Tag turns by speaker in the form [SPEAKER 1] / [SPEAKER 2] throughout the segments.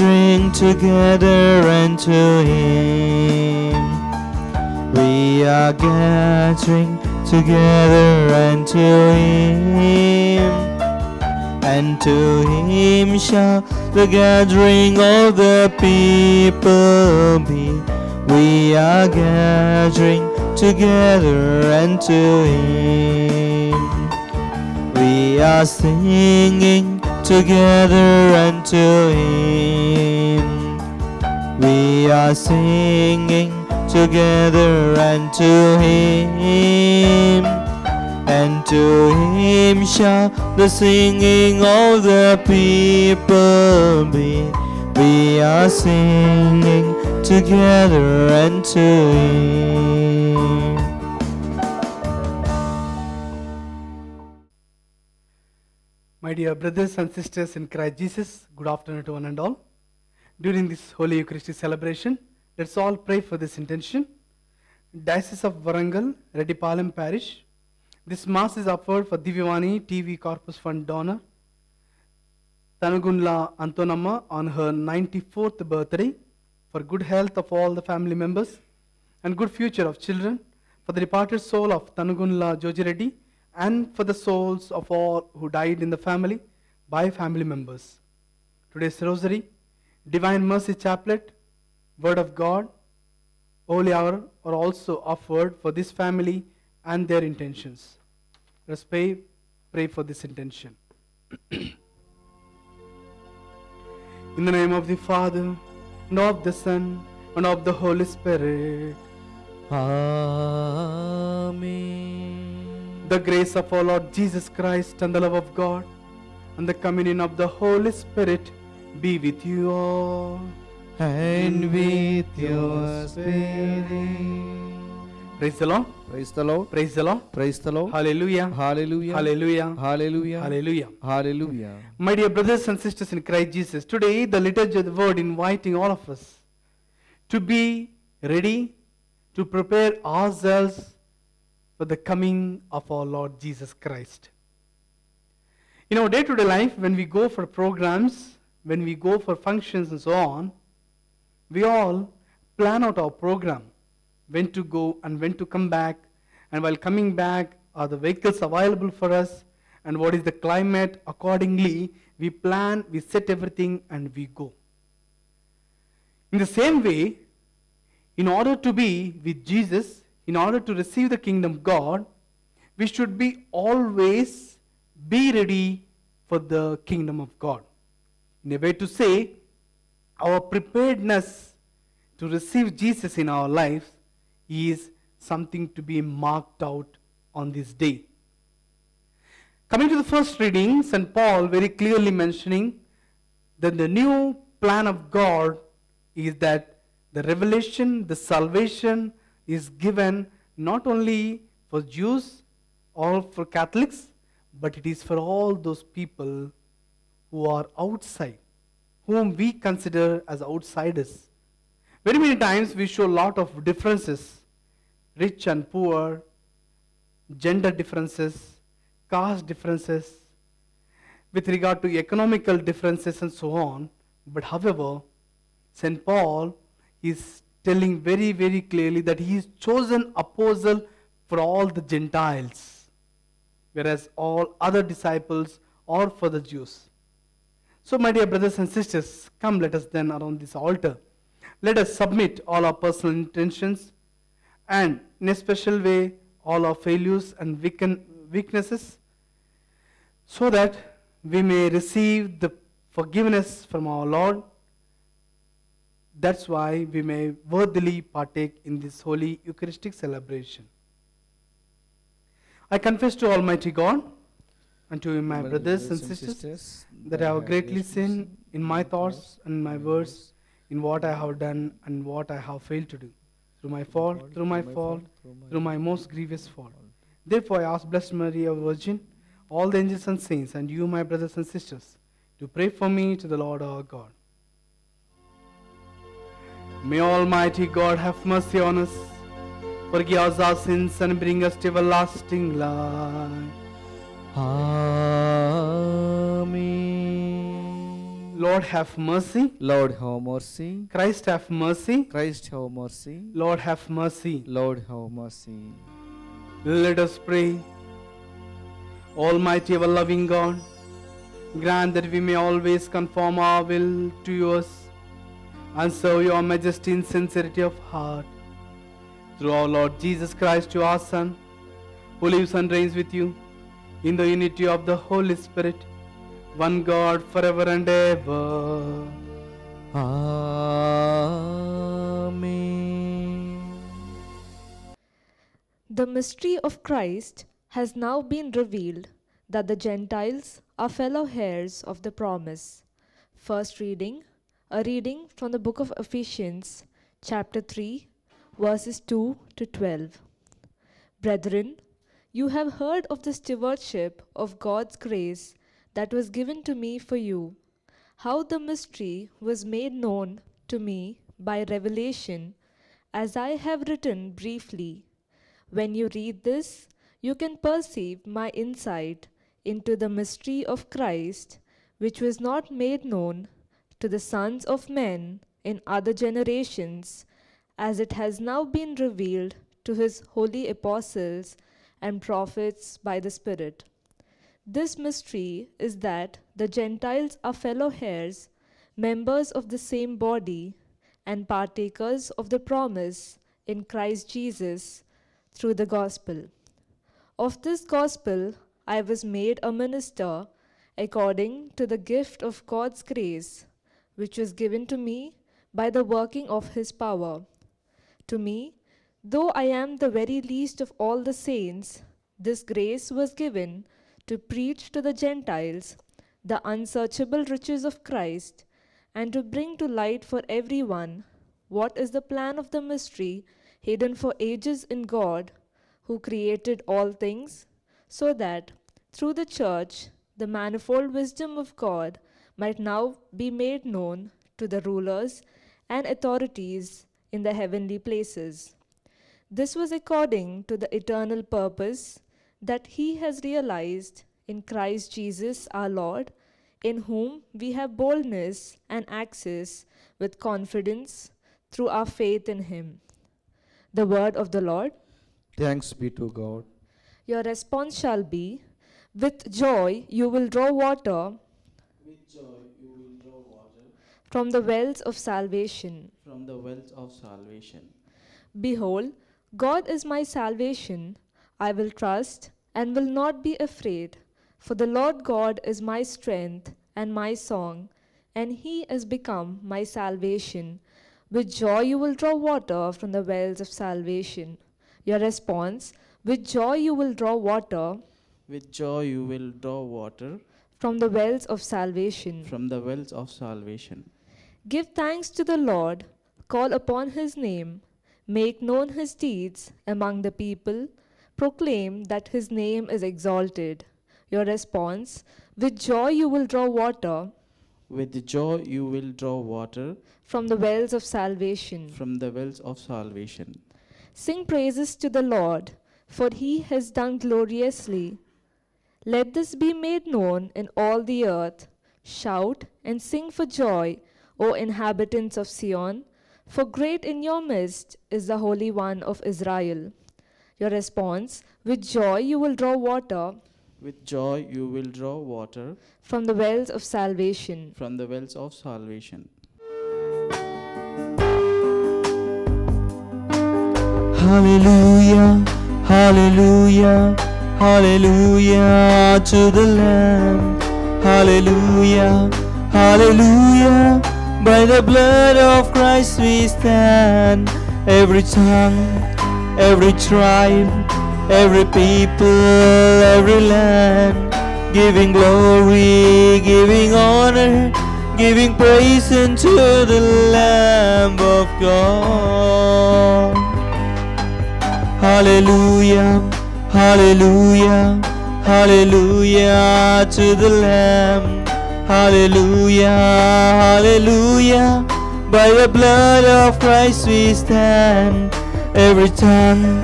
[SPEAKER 1] gathering together unto Him. We are gathering together unto Him. And to Him shall the gathering of the people be. We are gathering together unto Him. We are singing together unto Him. We are singing together unto Him. And to Him shall the singing of the people be. We are singing together unto Him.
[SPEAKER 2] My dear brothers and sisters in Christ Jesus, good afternoon to one and all. During this Holy Eucharistic celebration, let's all pray for this intention. Diocese of Warangal, Reddipalam Parish. This Mass is offered for Divyavani TV Corpus Fund donor Tanugunla Antonamma on her 94th birthday for good health of all the family members and good future of children, for the departed soul of Tanugunla Jojireddy and for the souls of all who died in the family by family members. Today's rosary, Divine Mercy Chaplet, Word of God, Holy Hour are also offered for this family and their intentions. Let's pray, pray for this intention. In the name of the Father, and of the Son, and of the Holy Spirit.
[SPEAKER 1] Amen.
[SPEAKER 2] The grace of our Lord Jesus Christ and the love of God and the communion of the Holy Spirit be with you all.
[SPEAKER 1] And with your spirit.
[SPEAKER 2] Praise the Lord.
[SPEAKER 1] Praise the Lord.
[SPEAKER 2] Praise the Lord.
[SPEAKER 1] Praise the Lord.
[SPEAKER 2] Hallelujah.
[SPEAKER 1] Hallelujah.
[SPEAKER 2] Hallelujah.
[SPEAKER 1] Hallelujah.
[SPEAKER 2] Hallelujah.
[SPEAKER 1] Hallelujah.
[SPEAKER 2] My dear brothers and sisters in Christ Jesus, today the liturgy of the word inviting all of us to be ready to prepare ourselves for the coming of our Lord Jesus Christ. In our day to day life, when we go for programs, when we go for functions and so on, we all plan out our program when to go and when to come back, and while coming back, are the vehicles available for us, and what is the climate accordingly. We plan, we set everything, and we go. In the same way, in order to be with Jesus, in order to receive the kingdom of God, we should be always be ready for the kingdom of God. In a way to say, our preparedness to receive Jesus in our lives is something to be marked out on this day. Coming to the first reading, St. Paul very clearly mentioning that the new plan of God is that the revelation, the salvation is given not only for Jews or for Catholics, but it is for all those people who are outside, whom we consider as outsiders. Very many times we show a lot of differences rich and poor, gender differences, caste differences, with regard to economical differences and so on. But however, St. Paul is telling very, very clearly that he is chosen apostle for all the Gentiles, whereas all other disciples are for the Jews. So, my dear brothers and sisters, come let us then around this altar. Let us submit all our personal intentions and, in a special way, all our failures and weaknesses so that we may receive the forgiveness from our Lord. That's why we may worthily partake in this holy Eucharistic celebration. I confess to Almighty God and to my brothers and sisters that I have greatly sinned in my thoughts and my words, in what I have done and what I have failed to do, through my fault, through my fault, through my most grievous fault. Therefore, I ask Blessed Mary, our Virgin, all the angels and saints, and you, my brothers and sisters, to pray for me to the Lord our God. May Almighty God have mercy on us, forgive us our sins, and bring us to everlasting life.
[SPEAKER 1] Amen.
[SPEAKER 2] Lord have mercy.
[SPEAKER 1] Lord, have mercy.
[SPEAKER 2] Christ have mercy.
[SPEAKER 1] Christ, have mercy.
[SPEAKER 2] Lord have mercy.
[SPEAKER 1] Lord, have mercy.
[SPEAKER 2] Let us pray. Almighty ever loving God, grant that we may always conform our will to yours and serve your majesty in sincerity of heart. Through our Lord Jesus Christ, your Son, who lives and reigns with you in the unity of the Holy Spirit, one God forever and ever.
[SPEAKER 1] Amen.
[SPEAKER 3] The mystery of Christ has now been revealed that the Gentiles are fellow heirs of the promise. First reading, a reading from the book of Ephesians, chapter 3, verses 2 to 12. Brethren, you have heard of the stewardship of God's grace that was given to me for you, how the mystery was made known to me by revelation, as I have written briefly. When you read this, you can perceive my insight into the mystery of Christ, which was not made known to the sons of men in other generations, as it has now been revealed to his holy apostles and prophets by the Spirit. This mystery is that the Gentiles are fellow heirs, members of the same body, and partakers of the promise in Christ Jesus through the gospel. Of this gospel I was made a minister according to the gift of God's grace, which was given to me by the working of his power. To me, though I am the very least of all the saints, this grace was given to preach to the Gentiles the unsearchable riches of Christ and to bring to light for everyone what is the plan of the mystery hidden for ages in God who created all things, so that through the church the manifold wisdom of God might now be made known to the rulers and authorities in the heavenly places. This was according to the eternal purpose that He has realized in Christ Jesus our Lord, in whom we have boldness and access with confidence through our faith in Him. The word of the Lord.
[SPEAKER 1] Thanks be to God.
[SPEAKER 3] Your response shall be With joy you will draw water
[SPEAKER 4] With joy you will draw water
[SPEAKER 3] from the wells of salvation.
[SPEAKER 4] from the wells of salvation.
[SPEAKER 3] Behold, God is my salvation. I will trust and will not be afraid. For the Lord God is my strength and my song, and he has become my salvation. With joy you will draw water from the wells of salvation. Your response With joy you will draw water
[SPEAKER 4] With joy you will draw water
[SPEAKER 3] from the wells of salvation.
[SPEAKER 4] from the wells of salvation.
[SPEAKER 3] Give thanks to the Lord, call upon his name, make known his deeds among the people, proclaim that his name is exalted. Your response With joy you will draw water
[SPEAKER 4] With joy you will draw water
[SPEAKER 3] from the wells of salvation.
[SPEAKER 4] from the wells of salvation.
[SPEAKER 3] Sing praises to the Lord, for he has done gloriously. Let this be made known in all the earth. Shout and sing for joy, O inhabitants of Sion, for great in your midst is the Holy One of Israel. Your response With joy you will draw water
[SPEAKER 4] With joy you will draw water
[SPEAKER 3] from the wells of salvation.
[SPEAKER 4] from the wells of salvation.
[SPEAKER 1] Hallelujah, hallelujah, hallelujah to the Lamb. Hallelujah, hallelujah. By the blood of Christ we stand. Every tongue, every tribe, every people, every land. Giving glory, giving honor, giving praise unto the Lamb of God. Hallelujah, hallelujah, hallelujah to the Lamb. Hallelujah, hallelujah. By the blood of Christ we stand. Every tongue,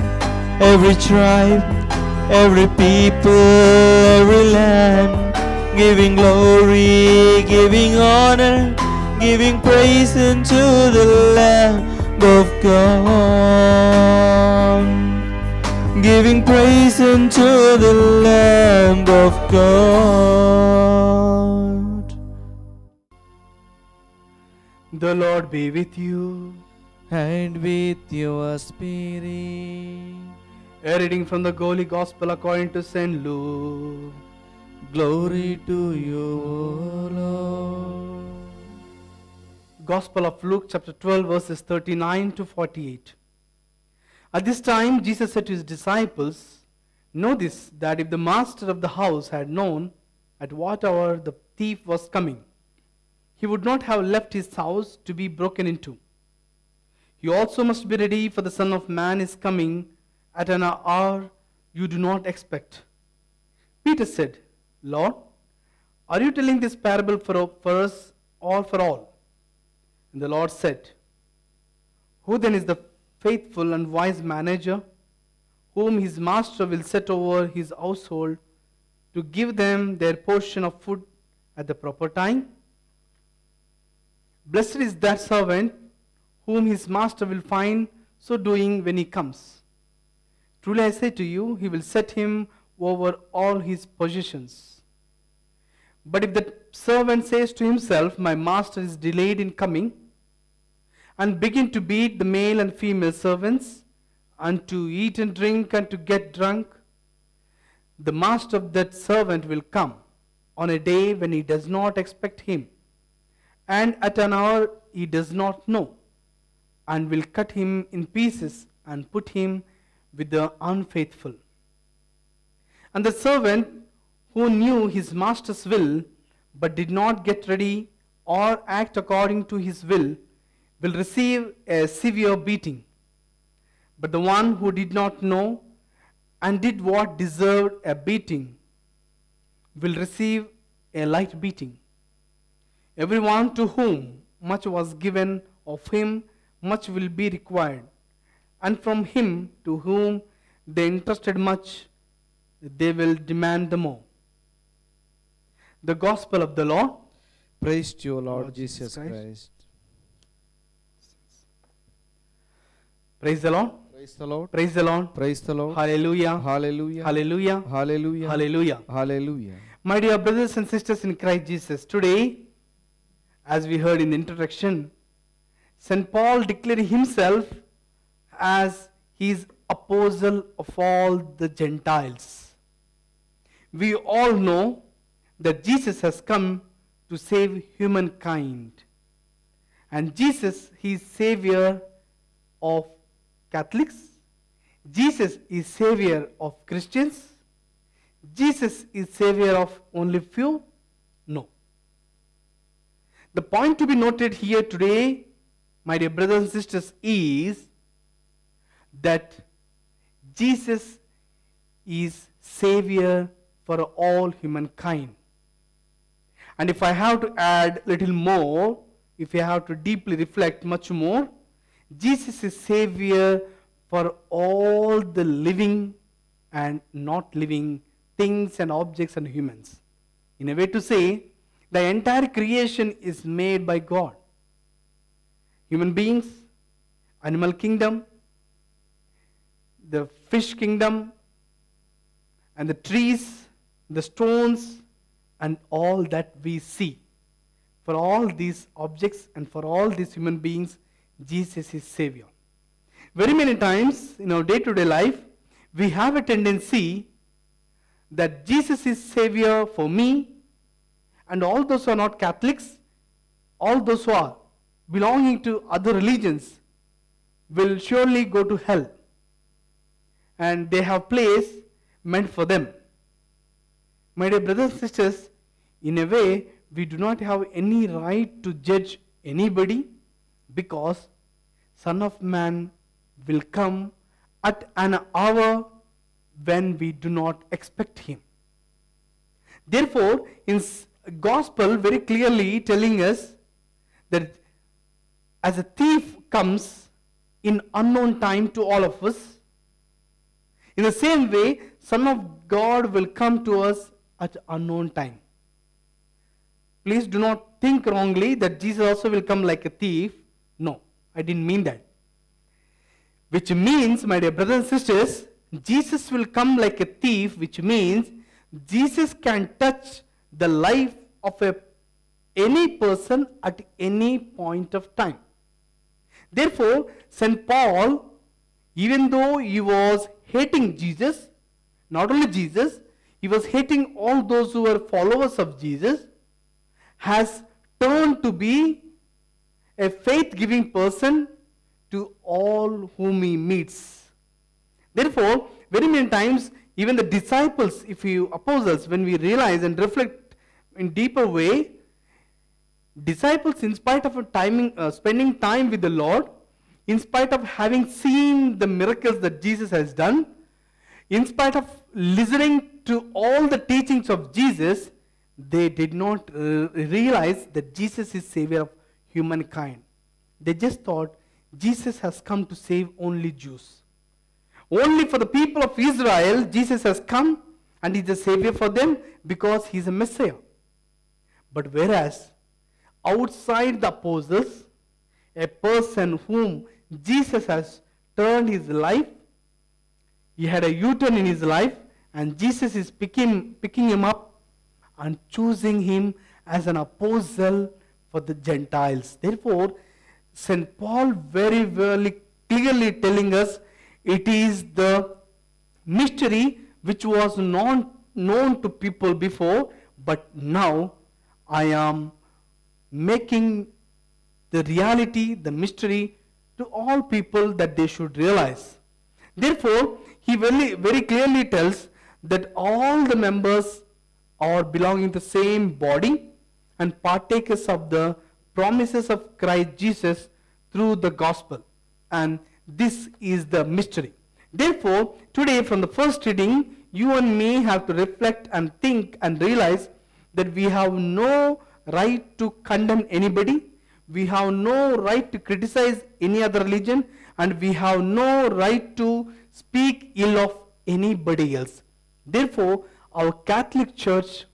[SPEAKER 1] every tribe, every people, every land. giving glory, giving honor, giving praise unto the Lamb of God, giving praise unto the Lamb of God.
[SPEAKER 2] The Lord be with you.
[SPEAKER 1] And with your spirit,
[SPEAKER 2] A reading from the Holy Gospel according to St. Luke.
[SPEAKER 1] glory to you, O Lord.
[SPEAKER 2] Gospel of Luke, chapter 12, verses 39 to 48. At this time, Jesus said to his disciples, Know this, that if the master of the house had known at what hour the thief was coming, he would not have left his house to be broken into. You also must be ready, for the Son of Man is coming at an hour you do not expect. Peter said, Lord, are you telling this parable for, for us or for all? And the Lord said, Who then is the faithful and wise manager, whom his master will set over his household to give them their portion of food at the proper time? Blessed is that servant whom his master will find so doing when he comes. Truly I say to you, he will set him over all his possessions. But if the servant says to himself, My master is delayed in coming, and begin to beat the male and female servants, and to eat and drink and to get drunk, the master of that servant will come on a day when he does not expect him, and at an hour he does not know, and will cut him in pieces and put him with the unfaithful. And the servant who knew his master's will but did not get ready or act according to his will will receive a severe beating. But the one who did not know and did what deserved a beating will receive a light beating. Everyone to whom much was given of him much will be required, and from him to whom they entrusted much they will demand the more. The Gospel of the Lord.
[SPEAKER 1] Praise to you, Lord,
[SPEAKER 2] Lord
[SPEAKER 1] Jesus
[SPEAKER 2] Jesus Christ.
[SPEAKER 1] Christ.
[SPEAKER 2] Praise the Lord.
[SPEAKER 1] Praise the Lord.
[SPEAKER 2] Praise the Lord.
[SPEAKER 1] Praise the Lord.
[SPEAKER 2] Hallelujah.
[SPEAKER 1] Hallelujah.
[SPEAKER 2] Hallelujah.
[SPEAKER 1] Hallelujah.
[SPEAKER 2] Hallelujah.
[SPEAKER 1] Hallelujah.
[SPEAKER 2] My dear brothers and sisters in Christ Jesus, today, as we heard in the introduction, St. Paul declared himself as his apostle of all the Gentiles. We all know that Jesus has come to save humankind. And Jesus, he is savior of Catholics. Jesus is savior of Christians. Jesus is savior of only few? No. The point to be noted here today, my dear brothers and sisters, is that Jesus is savior for all humankind. And if I have to add little more, if I have to deeply reflect much more, Jesus is savior for all the living and not living things and objects and humans. In a way to say, the entire creation is made by God. Human beings, animal kingdom, the fish kingdom, and the trees, the stones, and all that we see. For all these objects and for all these human beings, Jesus is Savior. Very many times in our day to day life, we have a tendency that Jesus is Savior for me, and all those who are not Catholics, all those who are belonging to other religions, will surely go to hell. And they have place meant for them. My dear brothers and sisters, in a way, we do not have any right to judge anybody because Son of Man will come at an hour when we do not expect him. Therefore, in gospel very clearly telling us that as a thief comes in unknown time to all of us, in the same way, Son of God will come to us at unknown time. Please do not think wrongly that Jesus also will come like a thief. I didn't mean that. Which means, my dear brothers and sisters, Jesus will come like a thief, which means Jesus can touch the life of a, any person at any point of time. Therefore, St. Paul, even though he was hating Jesus, not only Jesus, he was hating all those who were followers of Jesus, has turned to be a faith giving person to all whom he meets. Therefore, very many times, even the disciples, if you apostles, when we realize and reflect in deeper way, disciples, in spite of timing, uh, spending time with the Lord, in spite of having seen the miracles that Jesus has done, in spite of listening to all the teachings of Jesus, they did not uh, realize that Jesus is Savior of humankind. They just thought Jesus has come to save only Jews. Only for the people of Israel, Jesus has come and is the Savior for them because He is a Messiah. But whereas outside the apostles, a person whom Jesus has turned his life, he had a U-turn in his life, and Jesus is picking, picking him up and choosing him as an apostle for the Gentiles. Therefore, St. Paul very very clearly telling us it is the mystery which was not known to people before, but now I am making the reality, the mystery to all people that they should realize. Therefore, he very, very clearly tells that all the members are belonging to the same body and partakers of the promises of Christ Jesus through the gospel. And this is the mystery. Therefore, today from the first reading, you and me have to reflect and think and realize that we have no right to condemn anybody, we have no right to criticize any other religion, and we have no right to speak ill of anybody else. Therefore, our Catholic Church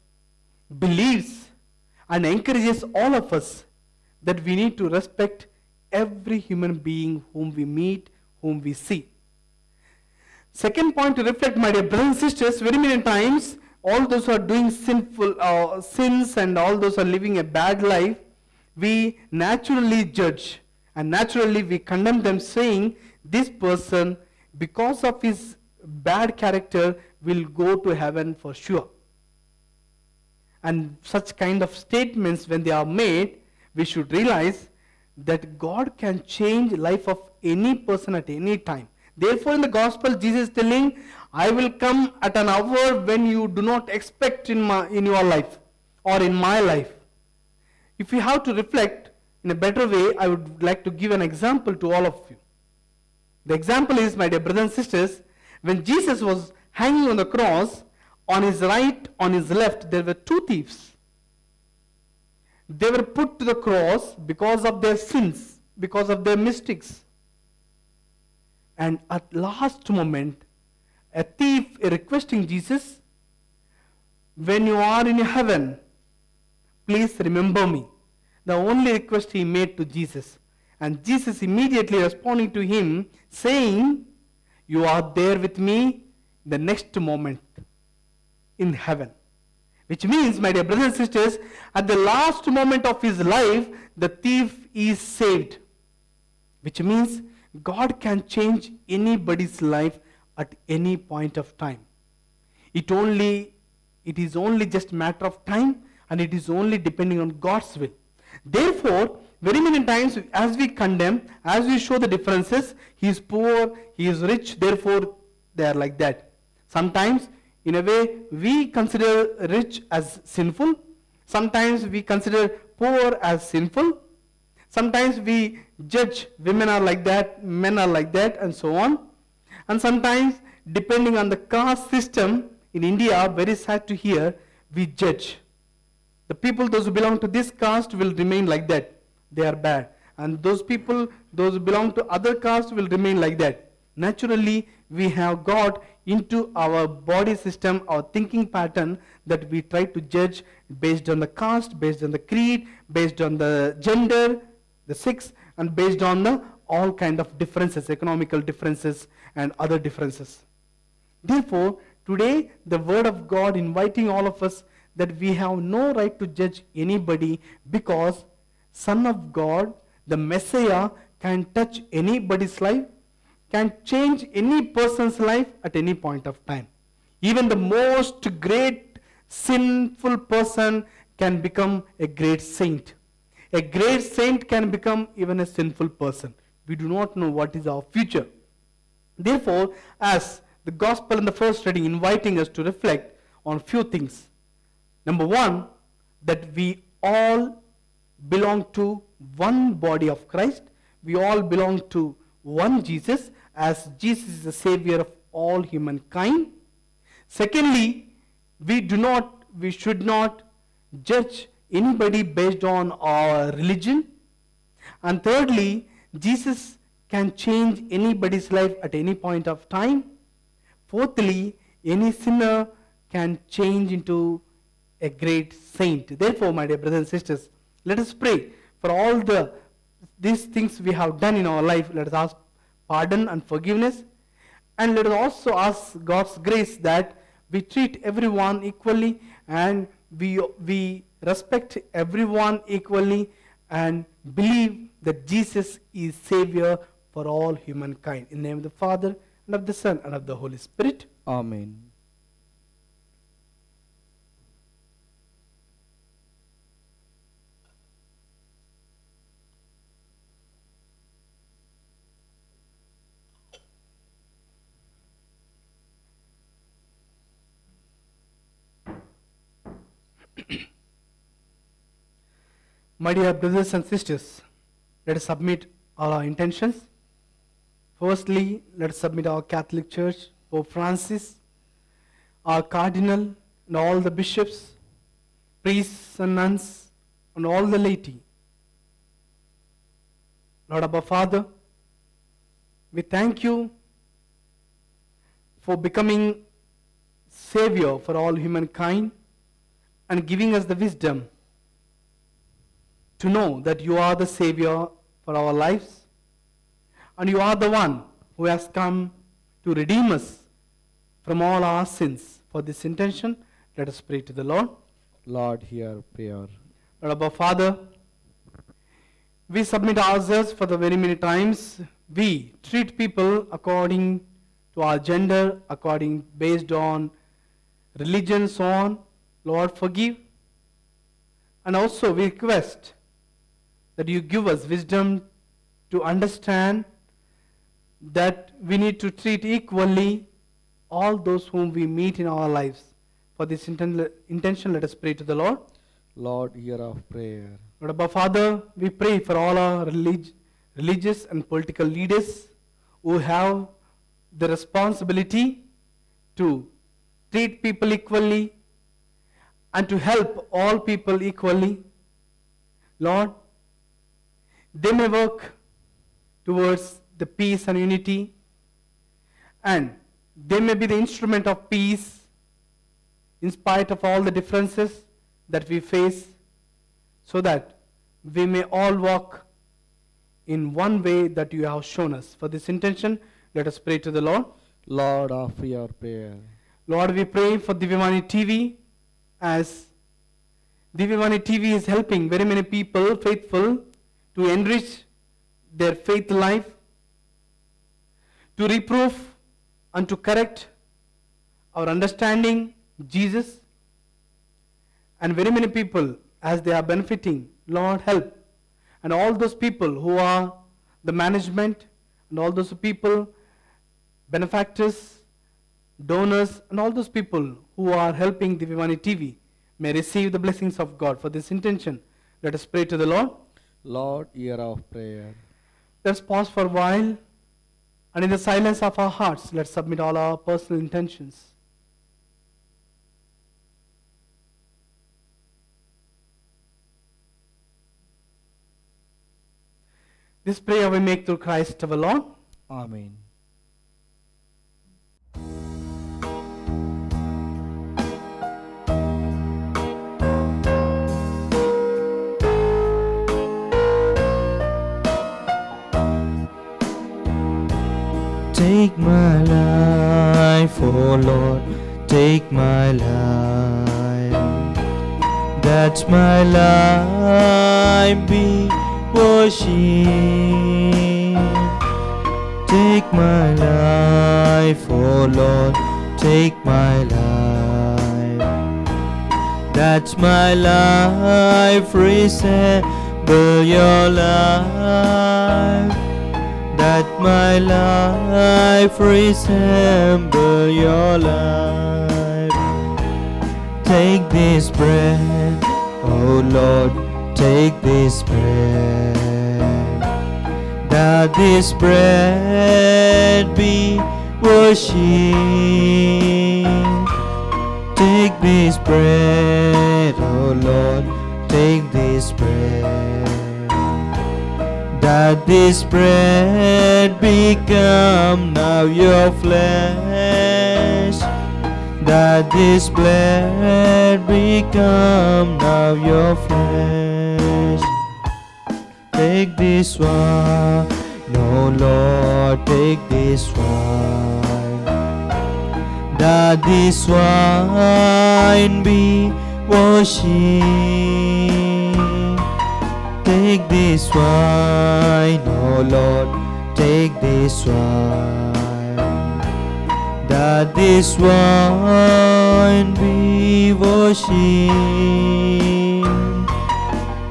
[SPEAKER 2] believes and encourages all of us that we need to respect every human being whom we meet, whom we see. Second point to reflect, my dear brothers and sisters, very many times all those who are doing sinful uh, sins and all those who are living a bad life, we naturally judge and naturally we condemn them, saying this person, because of his bad character, will go to heaven for sure. And such kind of statements, when they are made, we should realize that God can change life of any person at any time. Therefore, in the gospel, Jesus is telling, I will come at an hour when you do not expect in, my, in your life or in my life. If you have to reflect in a better way, I would like to give an example to all of you. The example is, my dear brothers and sisters, when Jesus was hanging on the cross, on his right, on his left, there were two thieves. They were put to the cross because of their sins, because of their mistakes. And at last moment, a thief requesting Jesus, when you are in heaven, please remember me. The only request he made to Jesus. And Jesus immediately responding to him, saying, You are there with me the next moment in heaven. Which means, my dear brothers and sisters, at the last moment of his life, the thief is saved. Which means God can change anybody's life at any point of time. It only it is only just matter of time and it is only depending on God's will. Therefore, very many times as we condemn, as we show the differences, he is poor, he is rich, therefore they are like that. Sometimes, in a way, we consider rich as sinful. Sometimes we consider poor as sinful. Sometimes we judge women are like that, men are like that, and so on. And sometimes, depending on the caste system in India, very sad to hear, we judge. The people, those who belong to this caste, will remain like that. They are bad. And those people, those who belong to other caste, will remain like that. Naturally we have got into our body system, our thinking pattern that we try to judge based on the caste, based on the creed, based on the gender, the sex, and based on the all kind of differences, economical differences and other differences. Therefore, today the word of God inviting all of us that we have no right to judge anybody because Son of God, the Messiah, can touch anybody's life, can change any person's life at any point of time. Even the most great sinful person can become a great saint. A great saint can become even a sinful person. We do not know what is our future. Therefore, as the gospel in the first reading inviting us to reflect on few things. Number one, that we all belong to one body of Christ. We all belong to one Jesus, as Jesus is the Savior of all humankind. Secondly, we do not, we should not judge anybody based on our religion. And thirdly, Jesus can change anybody's life at any point of time. Fourthly, any sinner can change into a great saint. Therefore, my dear brothers and sisters, let us pray for all the these things we have done in our life. Let us ask pardon and forgiveness. And let us also ask God's grace that we treat everyone equally and we, we respect everyone equally and believe that Jesus is Savior for all humankind. In the name of the Father, and of the Son, and of the Holy Spirit.
[SPEAKER 4] Amen.
[SPEAKER 2] My dear brothers and sisters, let us submit all our intentions. Firstly, let us submit our Catholic Church, Pope Francis, our Cardinal, and all the bishops, priests and nuns, and all the laity. Lord Abba Father, we thank you for becoming Savior for all humankind and giving us the wisdom to know that you are the Savior for our lives and you are the one who has come to redeem us from all our sins. For this intention, let us pray to the Lord.
[SPEAKER 4] Lord, hear prayer.
[SPEAKER 2] Lord Abba Father, we submit ourselves for the very many times we treat people according to our gender, according based on religion, so on. Lord, forgive. And also we request that you give us wisdom to understand that we need to treat equally all those whom we meet in our lives. For this inten- intention, let us pray to the Lord.
[SPEAKER 4] Lord, hear our prayer.
[SPEAKER 2] Lord Father, we pray for all our relig- religious and political leaders who have the responsibility to treat people equally and to help all people equally. Lord, they may work towards the peace and unity, and they may be the instrument of peace in spite of all the differences that we face, so that we may all walk in one way that you have shown us. For this intention, let us pray to the Lord.
[SPEAKER 4] Lord, offer your prayer.
[SPEAKER 2] Lord, we pray for Divyavani TV as Divyavani TV is helping very many people, faithful, to enrich their faith life, to reprove and to correct our understanding Jesus. And very many people, as they are benefiting, Lord, help. And all those people who are the management, and all those people, benefactors, donors, and all those people who are helping the Divyavani TV may receive the blessings of God. For this intention, let us pray to the Lord.
[SPEAKER 4] Lord, hear our prayer.
[SPEAKER 2] Let's pause for a while, and in the silence of our hearts, let's submit all our personal intentions. This prayer we make through Christ our Lord.
[SPEAKER 4] Amen.
[SPEAKER 1] Take my life, oh Lord, take my life. That's my life, be worship. Take my life, oh Lord, take my life. That's my life, resemble your life. That my life resemble your life. Take this bread, oh Lord, take this bread. That this bread be worshipped. Take this bread, oh Lord, take this bread. That this bread become now your flesh. That this bread become now your flesh. Take this one, no Lord, take this one. That this wine be worshipped. Take this wine, oh Lord, take this wine. That this wine be worshipped.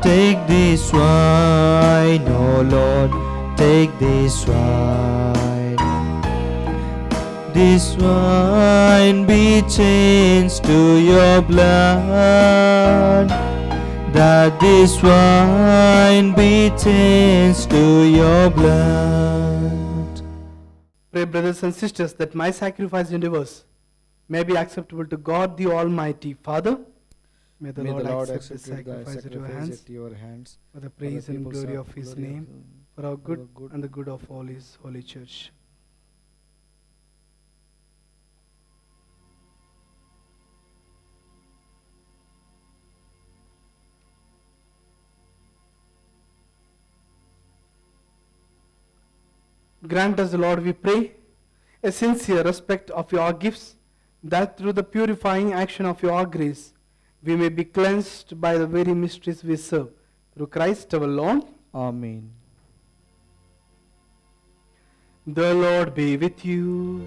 [SPEAKER 1] Take this wine, oh Lord, take this wine. This wine be changed to your blood. That this wine be changed to your blood.
[SPEAKER 2] Pray, brothers and sisters, that my sacrifice endeavors may be acceptable to God the Almighty Father. May the,
[SPEAKER 4] May
[SPEAKER 2] Lord,
[SPEAKER 4] the Lord
[SPEAKER 2] accept
[SPEAKER 4] accept
[SPEAKER 2] the
[SPEAKER 4] thy
[SPEAKER 2] sacrifice at your hands
[SPEAKER 4] at your hands
[SPEAKER 2] for the
[SPEAKER 4] for the
[SPEAKER 2] praise and glory
[SPEAKER 4] of
[SPEAKER 2] of His
[SPEAKER 4] glory
[SPEAKER 2] name, for our good
[SPEAKER 4] good.
[SPEAKER 2] and the good of all His holy church. Grant us, Lord, we pray, a sincere respect of your gifts, that through the purifying action of your grace, we may be cleansed by the very mysteries we serve. Through Christ our Lord.
[SPEAKER 4] Amen.
[SPEAKER 2] The Lord be with you.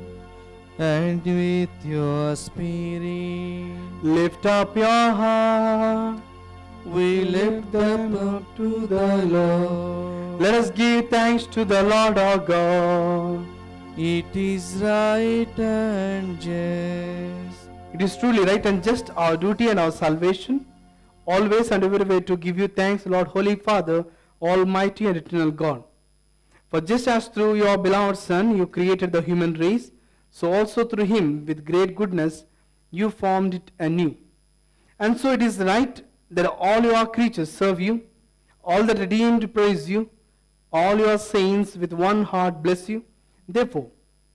[SPEAKER 1] And with your spirit,
[SPEAKER 2] Lift up your heart.
[SPEAKER 1] We lift them up to the Lord.
[SPEAKER 2] Let us give thanks to the Lord our God.
[SPEAKER 1] It is right and just.
[SPEAKER 2] It is truly right and just our duty and our salvation, always and everywhere to give you thanks, Lord, Holy Father, Almighty and eternal God. For just as through your beloved Son you created the human race, so also through him, with great goodness, you formed it anew. And so it is right that all your creatures serve you, all the redeemed praise you, all your saints with one heart bless you. Therefore,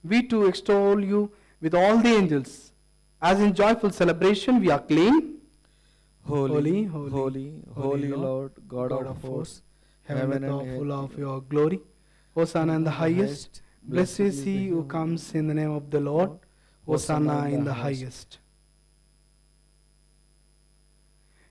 [SPEAKER 2] we too extol you with all the angels. As in joyful celebration, we acclaim,
[SPEAKER 4] Holy,
[SPEAKER 2] Holy,
[SPEAKER 4] holy,
[SPEAKER 2] holy,
[SPEAKER 4] holy,
[SPEAKER 2] holy
[SPEAKER 4] Lord, God,
[SPEAKER 2] God
[SPEAKER 4] of
[SPEAKER 2] of
[SPEAKER 4] hosts,
[SPEAKER 2] heaven and earth full of your glory. Hosanna in the highest. Blessed is he who comes in the name of the Lord. Hosanna in the highest.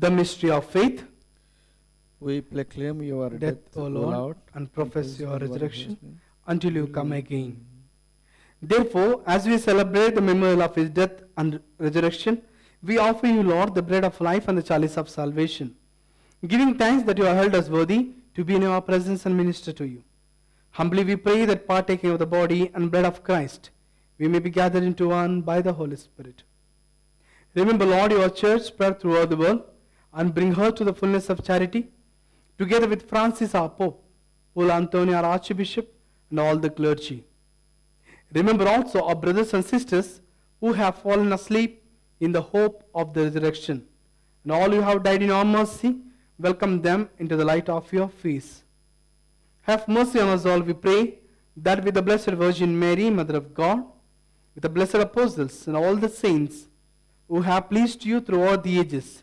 [SPEAKER 2] The mystery of faith,
[SPEAKER 4] We proclaim your
[SPEAKER 2] death,
[SPEAKER 4] death,
[SPEAKER 2] O Lord, and profess your resurrection
[SPEAKER 4] resurrection
[SPEAKER 2] until you come again. Therefore, as we celebrate the memorial of his death and resurrection, we offer you, Lord, the bread of life and the chalice of salvation, giving thanks that you have held us worthy to be in your presence and minister to you. Humbly we pray that partaking of the body and blood of Christ, we may be gathered into one by the Holy Spirit. Remember, Lord, your church spread throughout the world and bring her to the fullness of charity, together with Francis our Pope, Paul Antonio our Archbishop, and all the clergy. Remember also our brothers and sisters who have fallen asleep in the hope of the resurrection, and all who have died in our mercy, welcome them into the light of your face. Have mercy on us all, we pray, that with the Blessed Virgin Mary, Mother of God, with the blessed apostles and all the saints who have pleased you throughout the ages,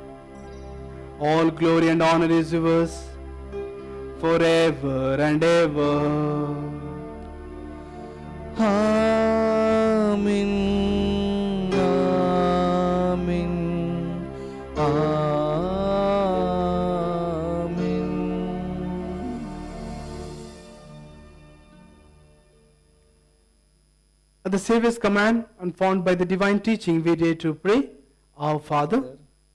[SPEAKER 2] all glory and honor is yours forever and ever.
[SPEAKER 1] Amen. Amen. Amen.
[SPEAKER 2] At the Savior's command and found by the divine teaching, we dare to pray, Our Father,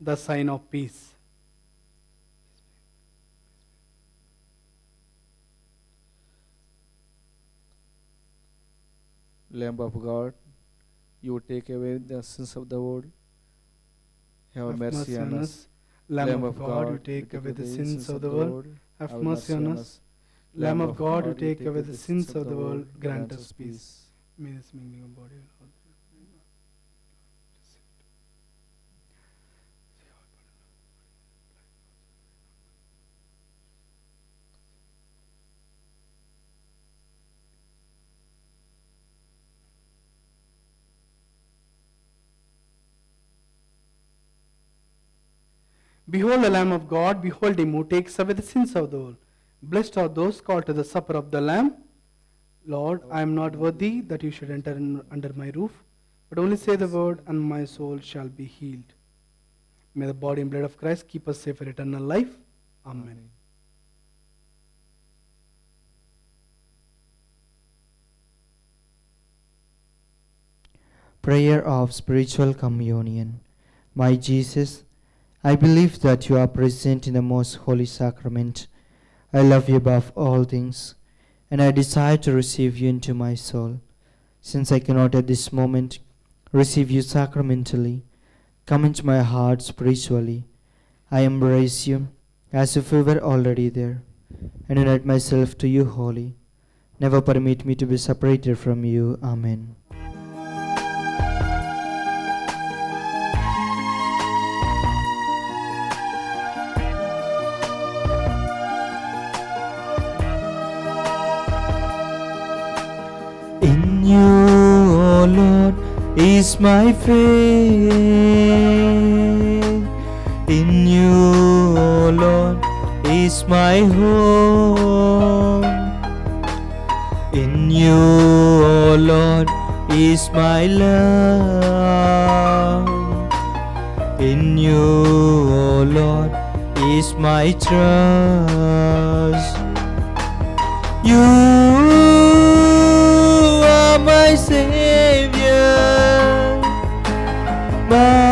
[SPEAKER 2] the sign of peace.
[SPEAKER 4] Lamb of God, you take away the sins of the world. Have, mercy, on us.
[SPEAKER 2] Lamb of God, you take away the sins of the world, have mercy on us. Lamb of God, you take away the sins of the world, grant us peace. May this mingling of body and Behold the Lamb of God, behold him who takes away the sins of the world. Blessed are those called to the supper of the Lamb. Lord, I am not worthy that you should enter in, under my roof, but only say the word, and my soul shall be healed. May the body and blood of Christ keep us safe for eternal life. Amen.
[SPEAKER 1] Prayer of Spiritual Communion. My Jesus, I believe that you are present in the most holy sacrament. I love you above all things, and I desire to receive you into my soul. Since I cannot at this moment receive you sacramentally, come into my heart spiritually. I embrace you as if you were already there, and unite myself to you wholly. Never permit me to be separated from you. Amen. Lord, is my faith. In you, O Lord, is my hope. In you, O Lord, is my love. In you, O Lord, is my trust. You are my Savior, my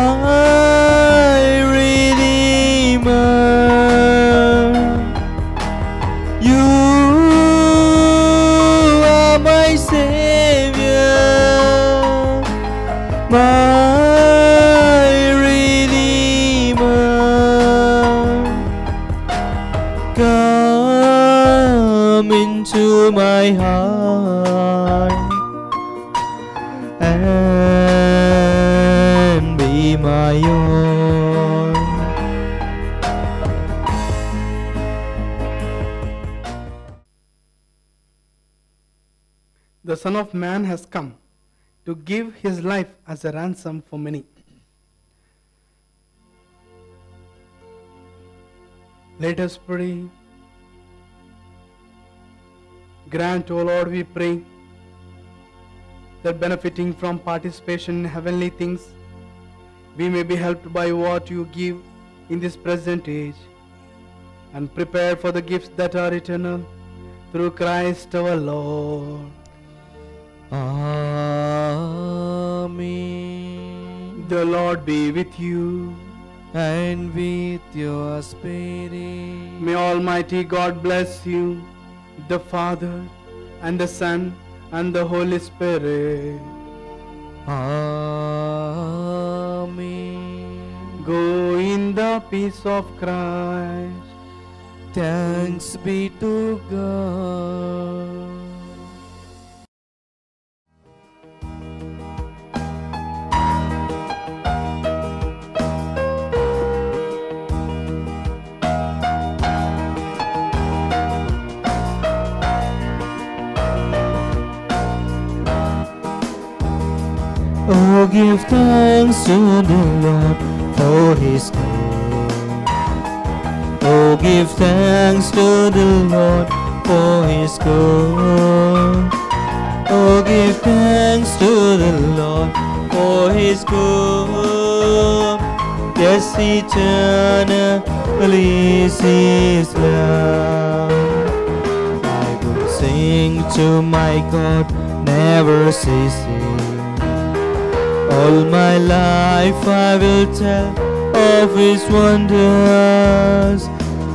[SPEAKER 2] Man has come to give his life as a ransom for many. Let us pray. Grant, O Lord, we pray, that benefiting from participation in heavenly things, we may be helped by what you give in this present age, and prepare for the gifts that are eternal through Christ our Lord.
[SPEAKER 4] Amen.
[SPEAKER 2] The Lord be with you.
[SPEAKER 4] And with your spirit.
[SPEAKER 2] May Almighty God bless you, the Father, and the Son, and the Holy Spirit.
[SPEAKER 4] Amen.
[SPEAKER 2] Go in the peace of Christ.
[SPEAKER 4] Thanks be to God.
[SPEAKER 1] Oh, give thanks to the Lord for his good. Oh, give thanks to the Lord for his good. Oh, give thanks to the Lord for his good. Yes, eternally is his love. I will sing to my God, never ceasing. All my life I will tell of His wonders.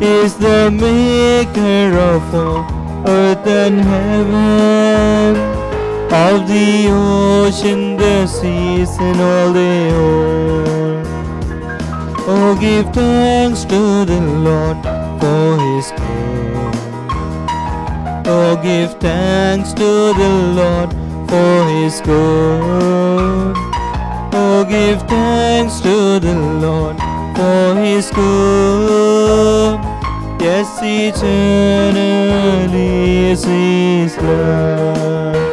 [SPEAKER 1] Is the maker of all earth and heaven, of the ocean, the seas, and all they oh, hold. Oh, give thanks to the Lord for His good. Oh, give thanks to the Lord for His good. Oh, give thanks to the Lord for His good. Yes, eternally is His love.